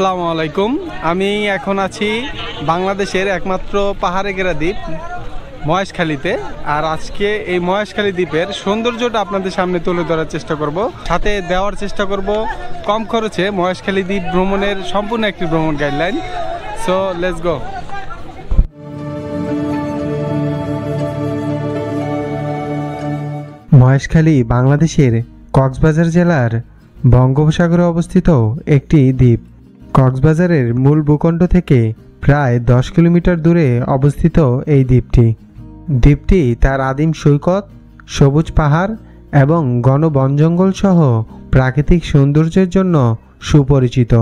আসসালামু আলাইকুম। আমি এখন আছি বাংলাদেশের একমাত্র পাহাড়ে গেরা দ্বীপ, মহেশখালীতে। আর আজকে এই মহেশখালী দ্বীপের সৌন্দর্যটা আপনাদের সামনে তুলে ধরার চেষ্টা করব। সাথে দেওয়ার চেষ্টা করব কম খরচে মহেশখালী দ্বীপ ভ্রমণের সম্পূর্ণ একটি ভ্রমণ guideline so let's go Maheshkhali বাংলাদেশের কক্সবাজার জেলার বঙ্গোপসাগরে অবস্থিত একটি দ্বীপ। কক্সবাজারের মূল ভূখণ্ড থেকে প্রায় দশ কিলোমিটার দূরে অবস্থিত এই দ্বীপটি। দ্বীপটি তার আদিম সৈকত, সবুজ পাহাড় এবং ঘন বন জঙ্গল সহ প্রাকৃতিক সৌন্দর্যের জন্য সুপরিচিত।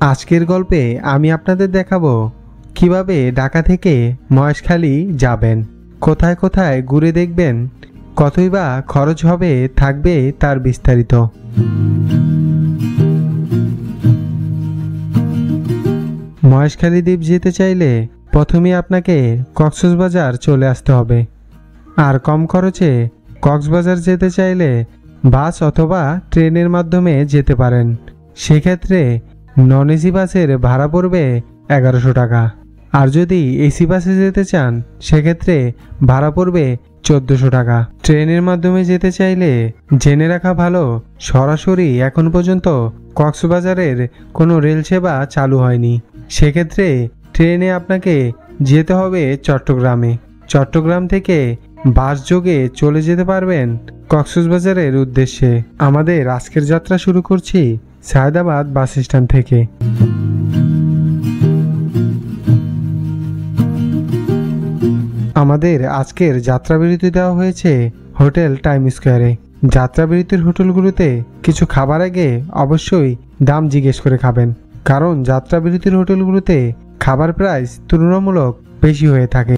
আজকের গল্পে আমি আপনাদের দেখাবো কীভাবে ঢাকা থেকে মহেশখালী যাবেন, কোথায় কোথায় ঘুরে দেখবেন, কতই বা খরচ হবে থাকবে তার বিস্তারিত। মহেশখালী দ্বীপ যেতে চাইলে প্রথমে আপনাকে কক্সবাজার চলে আসতে হবে। আর কম খরচে কক্সবাজার যেতে চাইলে বাস অথবা ট্রেনের মাধ্যমে যেতে পারেন। সেক্ষেত্রে নন এসি বাসের ভাড়া পড়বে এগারোশো টাকা। আর যদি এসি বাসে যেতে চান, সেক্ষেত্রে ভাড়া পড়বে চোদ্দোশো টাকা। ট্রেনের মাধ্যমে যেতে চাইলে জেনে রাখা ভালো, সরাসরি এখন পর্যন্ত কক্সবাজারের কোনো রেল সেবা চালু হয়নি। সেক্ষেত্রে ট্রেনে আপনাকে যেতে হবে চট্টগ্রামে। চট্টগ্রাম থেকে বাস যোগে চলে যেতে পারবেন কক্সবাজারের উদ্দেশ্যে। আমাদের আজকের যাত্রা শুরু করছি সায়দাবাদ বাস স্ট্যান্ড থেকে। আমাদের আজকের যাত্রাবিরতি দেওয়া হয়েছে হোটেল টাইম স্কোয়ারে। যাত্রাবিরতির হোটেলগুলোতে কিছু খাবার আগে অবশ্যই দাম জিজ্ঞেস করে খাবেন। কারণ যাত্রাবিরতির হোটেলগুলোতে খাবার প্রাইস তুলনামূলক বেশি হয়ে থাকে।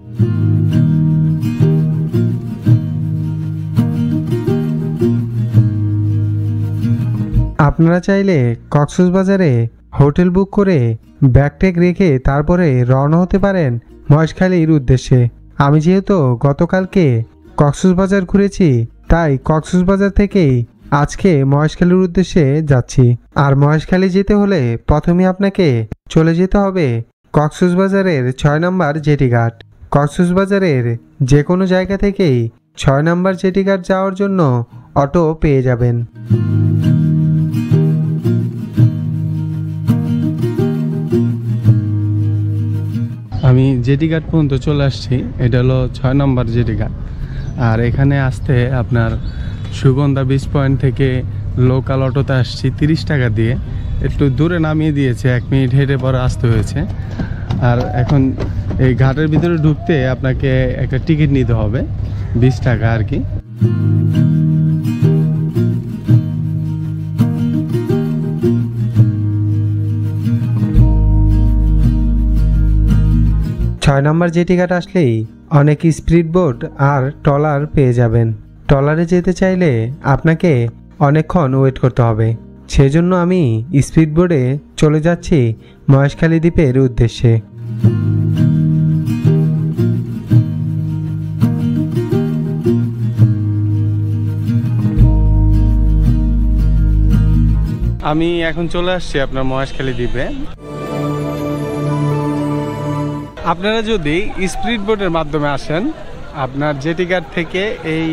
আপনারা চাইলে কক্সবাজারে হোটেল বুক করে ব্যাগটেক রেখে তারপরে রওনা হতে পারেন মহেশখালীর উদ্দেশ্যে। আমি যেহেতু গতকালকে কক্সবাজার ঘুরেছি, তাই কক্সবাজার থেকেই আজকে মহেশখালীর উদ্দেশ্যে যাচ্ছি। আর মহেশখালী যেতে হলে প্রথমে আপনাকে চলে যেতে হবে কক্সবাজারের ছয় নম্বর জেটি ঘাট। কক্সবাজারের যে কোনো জায়গা থেকেই ছয় নম্বর জেটি ঘাট যাওয়ার জন্য অটো পেয়ে যাবেন। আমি জেটি ঘাট পর্যন্ত চলে আসছি। এটা হলো ছয় নম্বর জেটি ঘাট। আর এখানে আসতে আপনার সুগন্ধা বিচ পয়েন্ট থেকে লোকাল অটোতে আসছি, তিরিশ টাকা দিয়ে। একটু দূরে নামিয়ে দিয়েছে, এক মিনিট হেঁটে পরে আসতে হয়েছে। আর এখন এই ঘাটের ভিতরে ঢুকতে আপনাকে একটা টিকিট নিতে হবে, বিশ টাকা আর কি। ছয় নম্বর জেটি ঘাট আসলেই অনেক স্পিড বোট আর ট্রলার পেয়ে যাবেন। ট্রলারে যেতে চাইলে আপনাকে অনেকক্ষণ ওয়েট করতে হবে। সেজন্য আমি স্পিড বোর্ডে চলে যাচ্ছি মহেশখালী দ্বীপের উদ্দেশ্যে। আমি এখন চলে আসছি আপনার মহেশখালী দ্বীপে। আপনারা যদি স্পিড বোটের মাধ্যমে আসেন, আপনার জেটি ঘাট থেকে এই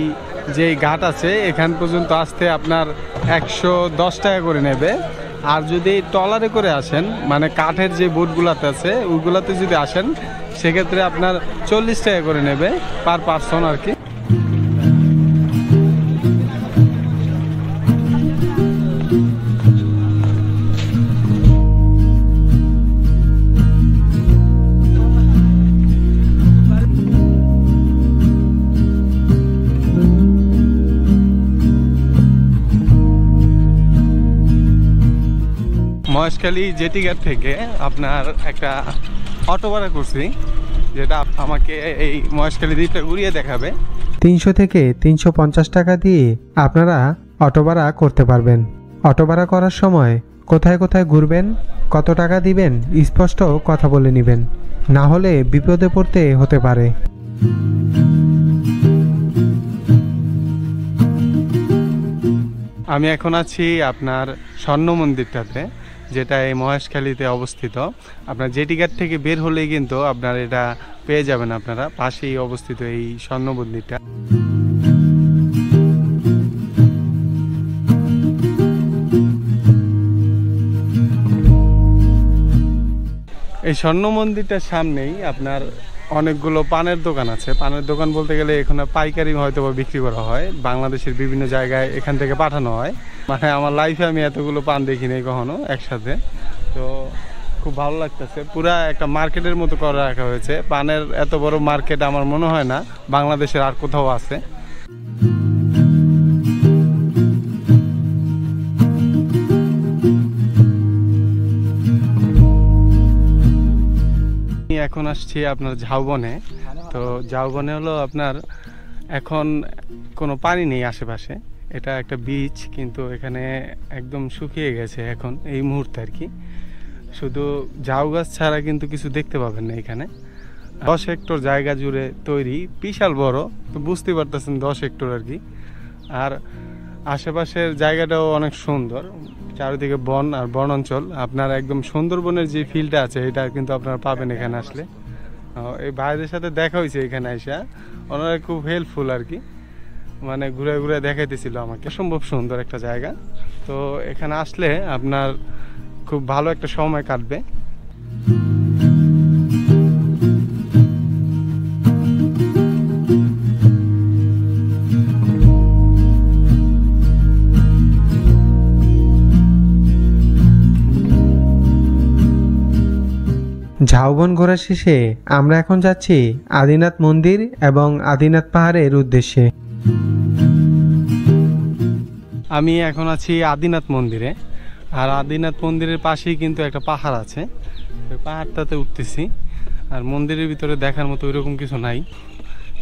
যে ঘাট আছে, এখান পর্যন্ত আসতে আপনার একশো দশ টাকা করে নেবে। আর যদি ট্রলারে করে আসেন মানে কাঠের যে বোটগুলাতে আছে, ওইগুলোতে যদি আসেন, সেক্ষেত্রে আপনার চল্লিশ টাকা করে নেবে, পার পার্সন আর কি। মহেশখালী জেটি ঘাট থেকে আপনার একটা অটো ভাড়া করছি যেটা আমাকে এই মহেশখালী দ্বীপটা ঘুরিয়ে দেখাবে। তিনশো থেকে তিনশো পঞ্চাশ টাকা দিয়ে আপনারা অটো ভাড়া করতে পারবেন। অটো ভাড়া করার সময় কোথায় কোথায় ঘুরবেন কত টাকা দিবেন স্পষ্ট কথা বলে নেবেন। না হলে বিপদে পড়তে হতে পারে। আমি এখন আছি আপনার স্বর্ণ মন্দিরটাতে। যেটা এই মহেশখালীতে অবস্থিত, আপনার জেটি ঘাট থেকে বের হলেই কিন্তু আপনার এটা পেয়ে যাবেন আপনারা, পাশেই অবস্থিত এই স্বর্ণ মন্দিরটা এই স্বর্ণ মন্দিরটার সামনেই আপনার অনেকগুলো পানের দোকান আছে। পানের দোকান বলতে গেলে এখানে পাইকারি হয়তো বা বিক্রি করা হয়। বাংলাদেশের বিভিন্ন জায়গায় এখান থেকে পাঠানো হয়। মানে আমার লাইফে আমি এতগুলো পান দেখিনি কখনো একসাথে। তো খুব ভালো লাগতেছে। পুরা একটা মার্কেটের মতো করে রাখা হয়েছে। পানের এত বড় মার্কেট আমার মনে হয় না। বাংলাদেশের আর কোথাও আছে। এখন আসছি আপনার ঝাউবনে। তো ঝাউবনে হলো আপনার এখন কোনো পানি নেই আশেপাশে। এটা একটা বিচ কিন্তু এখানে একদম শুকিয়ে গেছে এখন এই মুহূর্তে আর কি। শুধু ঝাউ গাছ ছাড়া কিন্তু কিছু দেখতে পাবেন না এখানে। দশ হেক্টর জায়গা জুড়ে তৈরি, বিশাল বড়, তো বুঝতে পারতেছেন দশ হেক্টর আর কি। আর আশেপাশের জায়গাটাও অনেক সুন্দর। চারিদিকে বন আর বন অঞ্চল আপনার একদম সুন্দরবনের যে ফিল্ডটা আছে, এটা কিন্তু আপনারা পাবেন এখানে আসলে। এই ভাইদের সাথে দেখা হয়েছে এখানে আইসা। ওনারা খুব হেল্পফুল আর কি। মানে ঘুরে ঘুরে দেখাইতেছিল আমাকে। সম্ভব সুন্দর একটা জায়গা। তো এখানে আসলে আপনার খুব ভালো একটা সময় কাটবে। ঝাউবন ঘোরা শেষে আমরা এখন যাচ্ছি আদিনাথ মন্দির এবং আদিনাথ পাহাড়ের উদ্দেশ্যে। আমি এখন আছি আদিনাথ মন্দিরে। আর আদিনাথ মন্দিরের পাশেই কিন্তু একটা পাহাড় আছে। পাহাড়টাতে উঠতেছি। আর মন্দিরের ভিতরে দেখার মতো ওইরকম কিছু নাই।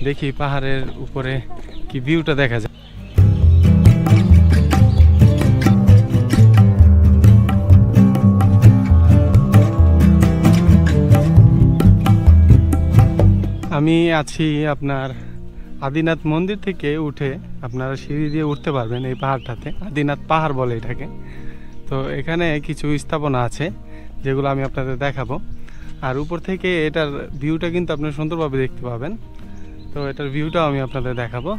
দেখি পাহাড়ের উপরে কি ভিউটা দেখা যায়। আমি আছি আপনার আদিনাথ মন্দির থেকে উঠে আপনারা সিঁড়ি দিয়ে উঠতে পারবেন এই পাহাড়টাতে। আদিনাথ পাহাড় বলে এটাকে। তো এখানে কিছু স্থাপনা আছে, যেগুলো আমি আপনাদের দেখাবো। আর উপর থেকে এটার ভিউটা কিন্তু আপনারা সুন্দরভাবে দেখতে পাবেন। তো এটার ভিউটাও আমি আপনাদের দেখাবো।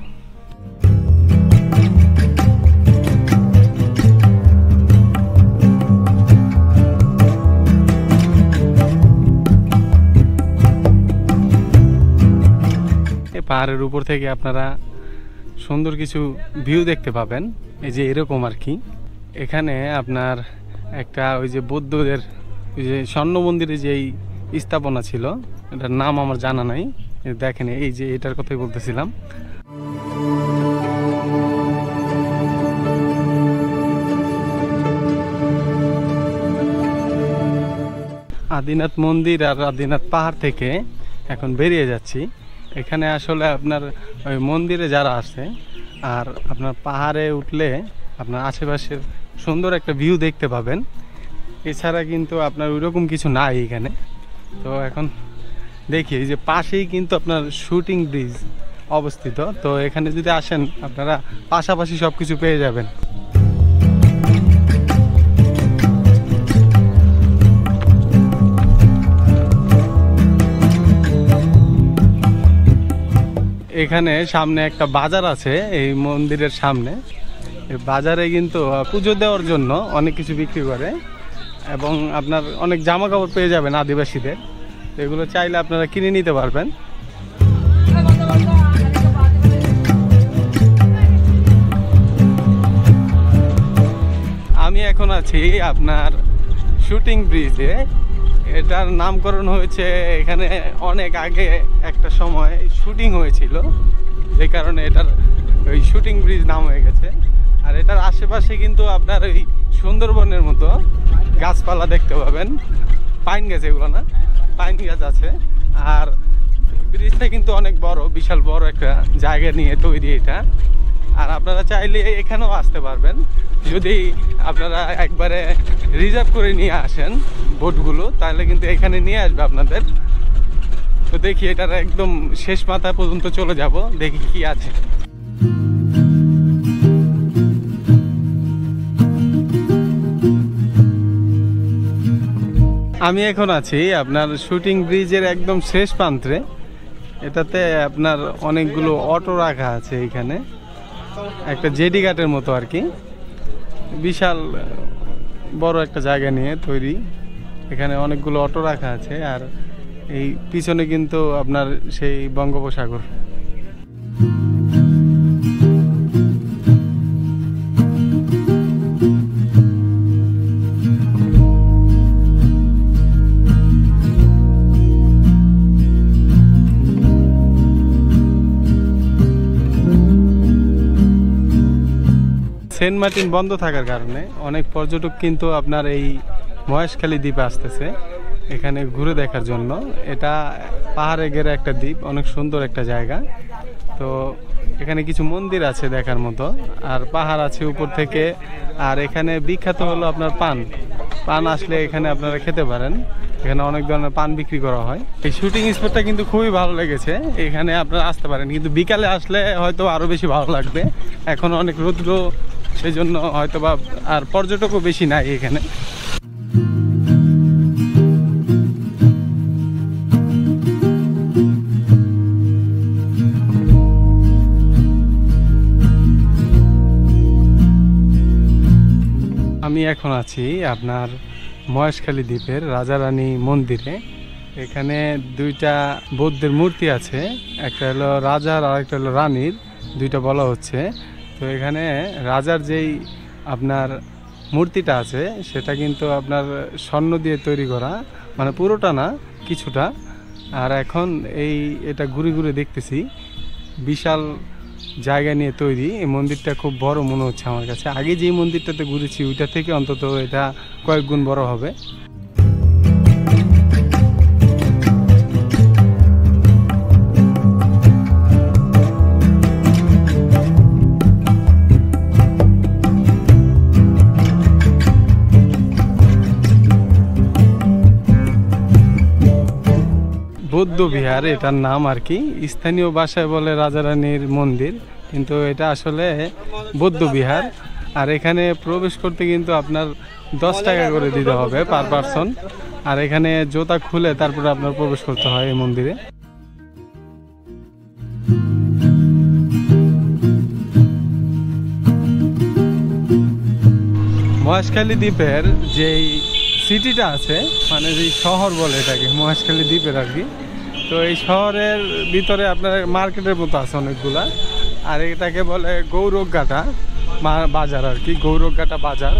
পাহাড়ের উপর থেকে আপনারা সুন্দর কিছু ভিউ দেখতে পাবেন। এই যে এরকম আর কি। এখানে আপনার একটা ওই যে বৌদ্ধদের, ওই যে স্বর্ণ মন্দিরে যেই স্থাপনা ছিল, এটার নাম আমার জানা নাই। দেখেন, এই যে এটার কথাই বলতেছিলাম। আদিনাথ মন্দির আর আদিনাথ পাহাড় থেকে এখন বেরিয়ে যাচ্ছি। এখানে আসলে আপনার ওই মন্দিরে যারা আছে আর আপনার পাহাড়ে উঠলে আপনার আশেপাশের সুন্দর একটা ভিউ দেখতে পাবেন। এছাড়া কিন্তু আপনার ওইরকম কিছু নাই এখানে। তো এখন দেখি, এই যে পাশেই কিন্তু আপনার শুটিং ব্রিজ অবস্থিত। তো এখানে যদি আসেন, আপনারা পাশাপাশি সব কিছু পেয়ে যাবেন। এখানে সামনে একটা বাজার আছে, এই মন্দিরের সামনে। বাজারে কিন্তু পুজো দেওয়ার জন্য অনেক কিছু বিক্রি করে এবং আপনার অনেক জামা কাপড় পেয়ে যাবেন আদিবাসীদের। এগুলো চাইলে আপনারা কিনে নিতে পারবেন। আমি এখন আছি আপনার শুটিং ব্রিজে এটার নামকরণ হয়েছে এখানে অনেক আগে একটা সময় শুটিং হয়েছিল, যে কারণে এটার ওই শুটিং ব্রিজ নাম হয়ে গেছে। আর এটার আশেপাশে কিন্তু আপনার ওই সুন্দরবনের মতো গাছপালা দেখতে পাবেন, পাইন গাছ এগুলো না, পাইন গাছ আছে। আর ব্রিজটা কিন্তু অনেক বড়, বিশাল বড় একটা জায়গা নিয়ে তৈরি এটা। আর আপনারা চাইলে এখানেও আসতে পারবেন। যদি আপনারা একবারে রিজার্ভ করে নিয়ে আসেন বোটগুলো তাহলে কিন্তু এখানে নিয়ে আসবে আপনাদের। তো দেখি এটার একদম শেষ মাথা পর্যন্ত চলে যাব, দেখি কি আছে। আমি এখন আছি আপনার শুটিং ব্রিজের একদম শেষ প্রান্তে। এটাতে আপনার অনেকগুলো অটো রাখা আছে এখানে। একটা জেডি ঘাটের মতো আর কি। বিশাল বড় একটা জায়গা নিয়ে তৈরি। এখানে অনেকগুলো অটো রাখা আছে আর এই পিছনে কিন্তু আপনার সেই বঙ্গোপসাগর। সেন্ট মার্টিন বন্ধ থাকার কারণে অনেক পর্যটক কিন্তু আপনার এই মহেশখালী দ্বীপে আসতেছে, এখানে ঘুরে দেখার জন্য। এটা পাহাড়ে ঘেরা একটা দ্বীপ, অনেক সুন্দর একটা জায়গা। তো এখানে কিছু মন্দির আছে দেখার মতো, আর পাহাড় আছে উপর থেকে, আর এখানে বিখ্যাত হলো আপনার পান। পান আসলে এখানে আপনারা খেতে পারেন, এখানে অনেক ধরনের পান বিক্রি করা হয়। এই শুটিং স্পটটা কিন্তু খুবই ভালো লেগেছে, এখানে আপনারা আসতে পারেন। কিন্তু বিকালে আসলে হয়তো আরও বেশি ভালো লাগবে। এখন অনেক রৌদ্র সেই জন্য হয়তো বা আর পর্যটকও বেশি নাই এখানে। আমি এখন আছি আপনার মহেশখালী দ্বীপের রাজারানী মন্দিরে। এখানে দুইটা বৌদ্ধের মূর্তি আছে, একটা হলো রাজার আর একটা হলো রানীর। দুইটা বলা হচ্ছে। তো এখানে রাজার যেই আপনার মূর্তিটা আছে, সেটা কিন্তু আপনার স্বর্ণ দিয়ে তৈরি করা মানে পুরোটা না, কিছুটা। আর এখন এই এটা ঘুরে ঘুরে দেখতেছি, বিশাল জায়গা নিয়ে তৈরি। এই মন্দিরটা খুব বড় মনে হচ্ছে আমার কাছে। আগে যেই মন্দিরটাতে ঘুরেছি, ওইটা থেকে অন্তত এটা কয়েক গুণ বড় হবে। বৌদ্ধ বিহার এটার নাম আর কি। স্থানীয় ভাষায় বলে রাজারানীর মন্দির। কিন্তু এটা আসলে বৌদ্ধ বিহার। আর এখানে প্রবেশ করতে কিন্তু আপনার দশ টাকা করে দিতে হবে পার পার্সন। আর এখানে জোতা খুলে তারপরে আপনার প্রবেশ করতে হয় এই মন্দিরে। মহেশখালী দ্বীপের যেই সিটিটা আছে মানে যেই শহর বলে এটাকে, মহেশখালী দ্বীপের আর কি তো এই শহরের ভিতরে আপনার মার্কেটের মতো আছে অনেকগুলা। আর এটাকে বলে গৌরবঘাটা বাজার আর কি গৌরবঘাটা বাজার।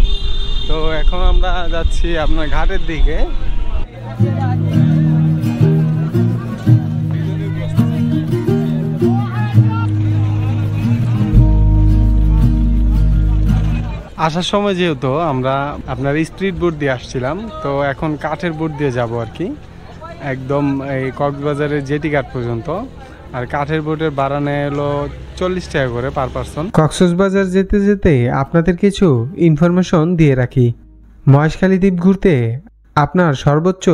তো এখন আমরা যাচ্ছি আপনার ঘাটের দিকে। আসার সময় যেহেতু আমরা আপনার স্ট্রিট বোর্ড দিয়ে আসছিলাম, তো এখন কাঠের বোর্ড দিয়ে যাব আর কি। একদম এই কক্সবাজারের জেটি ঘাট পর্যন্ত। আর কাঠের বোর্ডের বাড়ানো এলো চল্লিশ টাকা করে পার পার্সন কক্সবাজার যেতে যেতে আপনাদের কিছু ইনফরমেশন দিয়ে রাখি। মহেশখালী দ্বীপ ঘুরতে আপনার সর্বোচ্চ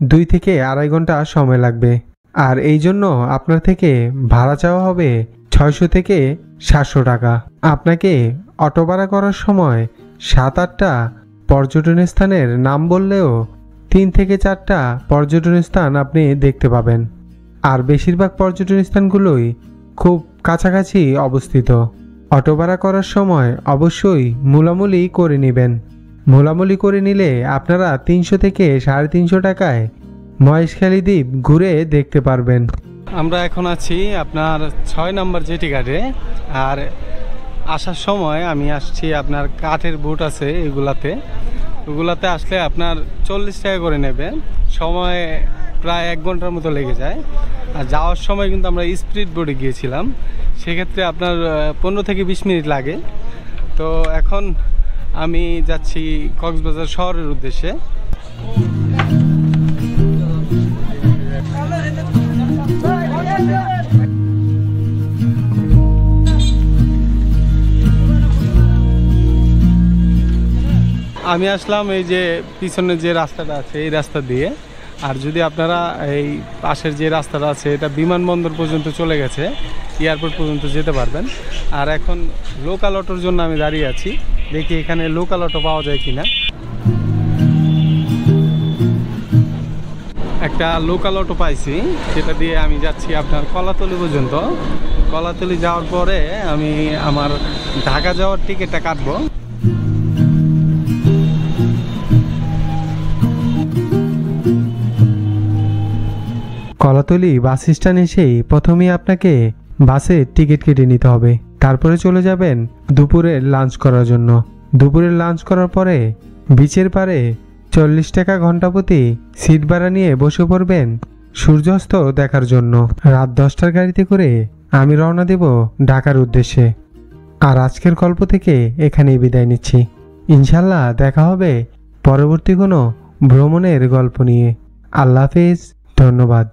দুই থেকে আড়াই ঘণ্টা সময় লাগবে। আর এই জন্য আপনার থেকে ভাড়া চাওয়া হবে ছয়শো থেকে সাতশো টাকা। আপনাকে অটো ভাড়া করার সময় সাত আটটা পর্যটন স্থানের নাম বললেও তিন থেকে চারটা পর্যটন স্থান আপনি দেখতে পাবেন। আর বেশিরভাগ পর্যটন স্থানগুলোই খুব কাছাকাছি অবস্থিত। অটো ভাড়া করার সময় অবশ্যই মূলামূলি করে নেবেন। মূলামূলি করে নিলে আপনারা তিনশো থেকে সাড়ে তিনশো টাকায় মহেশখালী দ্বীপ ঘুরে দেখতে পারবেন। আমরা এখন আছি আপনার ছয় নম্বর জেটি ঘাটে। আর আসার সময় আমি আসছি আপনার কাঠের বুট আছে এগুলাতে। ওগুলাতে আসলে আপনার চল্লিশ টাকা করে নেবে। সময় প্রায় এক ঘণ্টার মতো লেগে যায়। আর যাওয়ার সময় কিন্তু আমরা স্পিড বোর্ডে গিয়েছিলাম। সেক্ষেত্রে আপনার পনেরো থেকে বিশ মিনিট লাগে। তো এখন আমি যাচ্ছি কক্সবাজার শহরের উদ্দেশ্যে। আমি আসলাম এই যে পিছনে যে রাস্তাটা আছে, এই রাস্তা দিয়ে। আর যদি আপনারা এই পাশের যে রাস্তাটা আছে, এটা বিমানবন্দর পর্যন্ত চলে গেছে, এয়ারপোর্ট পর্যন্ত যেতে পারবেন। আর এখন লোকাল অটোর জন্য আমি দাঁড়িয়ে আছি, দেখি এখানে লোকাল অটো পাওয়া যায় কিনা। একটা লোকাল অটো পাইছি সেটা দিয়ে আমি যাচ্ছি আপনার কলাতলি পর্যন্ত। কলাতলি যাওয়ার পরে আমি আমার ঢাকা যাওয়ার টিকিটটা কাটবো। কলাতলি বাস স্ট্যান্ড এসেই প্রথমেই আপনাকে বাসের টিকিট কেটে নিতে হবে। তারপরে চলে যাবেন দুপুরের লাঞ্চ করার জন্য। দুপুরের লাঞ্চ করার পরে বিচের পারে চল্লিশ টাকা ঘণ্টা প্রতি সিট ভাড়া নিয়ে বসে পড়বেন সূর্যাস্ত দেখার জন্য। রাত দশটার গাড়িতে করে আমি রওনা দেব ঢাকার উদ্দেশ্যে। আর আজকের গল্প থেকে এখানেই বিদায় নিচ্ছি। ইনশাল্লাহ দেখা হবে পরবর্তী কোনো ভ্রমণের গল্প নিয়ে। আল্লাহ হাফেজ। ধন্যবাদ।